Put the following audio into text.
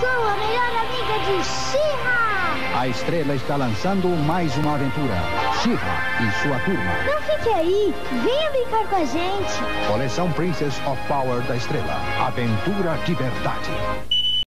sou a melhor amiga de She-Ra. A estrela está lançando mais uma aventura. Shira e sua turma. Não fique aí, venha brincar com a gente. Coleção Princess of Power da Estrela. Aventura de verdade.